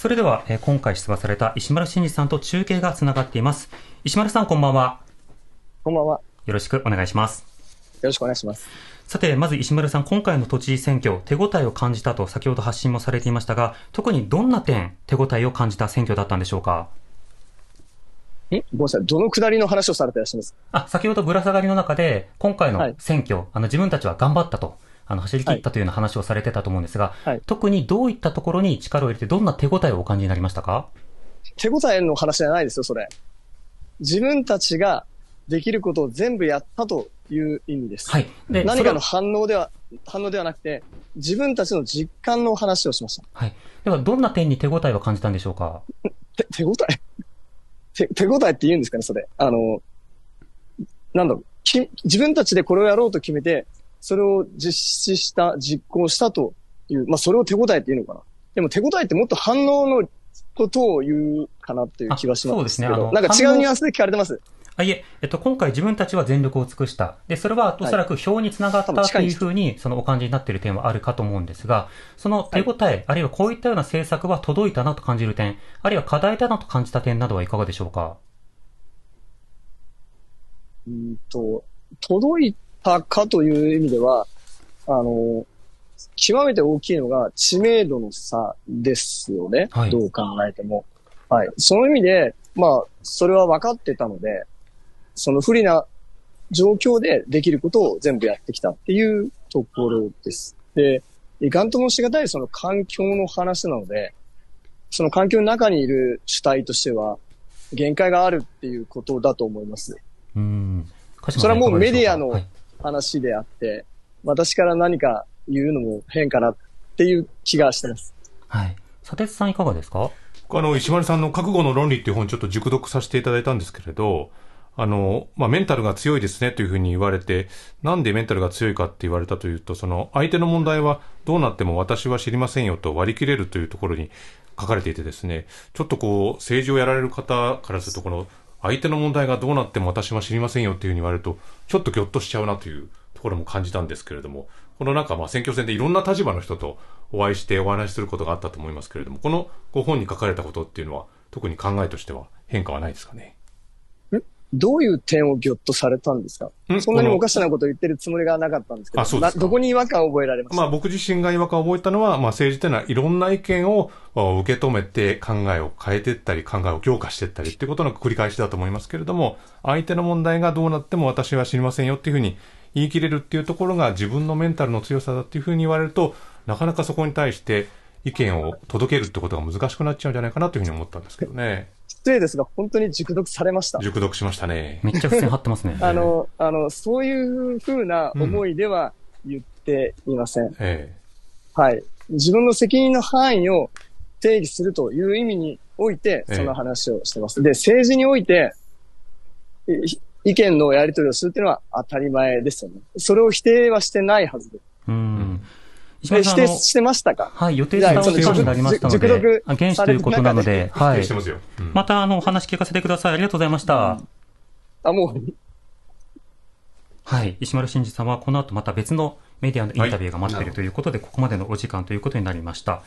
それでは、えー今回出馬された石丸真二さんと中継がつながっています。石丸さん、こんばんは。こんばんは。よろしくお願いします。よろしくお願いします。さて、まず石丸さん、今回の都知事選挙、手応えを感じたと先ほど発信もされていましたが、特にどんな点、手応えを感じた選挙だったんでしょうか？んごめんなさい。どのくだりの話をされていらっしゃいます？あ、先ほどぶら下がりの中で、今回のはい選挙、あの自分たちは頑張ったと、あの走り切ったというような話をされてたと思うんですが、はい特にどういったところに力を入れて、どんな手応えをお感じになりましたか？手応えの話じゃないですよ、それ。自分たちができることを全部やったという意味です。はい。で、何かの反応では、反応ではなくて、自分たちの実感の話をしました。はい。では、どんな点に手応えを感じたんでしょうか？手、手応え？手、手応えって言うんですかね、それ。あの、なんだろう。き自分たちでこれをやろうと決めて、それを実施した、実行したという、まあ、それを手応えって言うのかな。でも手応えってもっと反応のことを言うかなっていう気はしますそうですねあのなんか違うニュアンスで聞かれてます？あいえ、えっと、今回自分たちは全力を尽くした。で、それはおそらく票につながったというふうに、そのお感じになっている点はあるかと思うんですが、その手応え、あるいはこういったような政策は届いたなと感じる点、あるいは課題だなと感じた点などはいかがでしょうか？うんと、届いたかという意味では、あの、極めて大きいのが知名度の差ですよね。はいどう考えても。はい。その意味で、まあ、それは分かってたので、その不利な状況でできることを全部やってきたっていうところです。で、いかんともしがたいその環境の話なので、その環境の中にいる主体としては、限界があるっていうことだと思います。うーん。それはもうメディアのはい話であって、私から何か言うのも変かなっていう気がしてます。はい。佐哲さんいかがですか？あの、石丸さんの覚悟の論理っていう本ちょっと熟読させていただいたんですけれど、あの、まあ、メンタルが強いですねというふうに言われて、なんでメンタルが強いかって言われたというと、その、相手の問題はどうなっても私は知りませんよと割り切れるというところに書かれていてですね、ちょっとこう、政治をやられる方からすると、この、相手の問題がどうなっても私は知りませんよっていうふうに言われると、ちょっとぎょっとしちゃうなというところも感じたんですけれども、この中まあ選挙戦でいろんな立場の人とお会いしてお話しすることがあったと思いますけれども、このご本に書かれたことっていうのは、特に考えとしては変化はないですかね？どういう点をギョッとされたんですか？ん？そんなにもおこかしなことを言ってるつもりがなかったんですけど、あそうどこに違和感を覚えられましまあ僕自身が違和感を覚えたのは、まあ政治というのはいろんな意見をあ受け止めて考えを変えていったり、考えを強化していったりっていうことの繰り返しだと思いますけれども、相手の問題がどうなっても私は知りませんよっていうふうに言い切れるっていうところが自分のメンタルの強さだっていうふうに言われると、なかなかそこに対して意見を届けるってことが難しくなっちゃうんじゃないかなというふうに思ったんですけどね。失礼ですが、本当に熟読されました。熟読しましたね。めっちゃ付箋貼ってますね。あの、あの、そういうふうな思いでは言っていません。えはい。自分の責任の範囲を定義するという意味において、ええその話をしてます。で、政治において、い意見のやり取りをするっていうのは当たり前ですよね。それを否定はしてないはずです。うーん。石で丸さん、あの否定してましたか？はい、予定時間の時間になりましたので熟読、あ原始ということなので、えはい。また、あの、お話聞かせてください。ありがとうございました。あ、もう、はい。石丸真二さんは、この後また別のメディアのインタビューが待っているということで、ここまでのお時間ということになりました。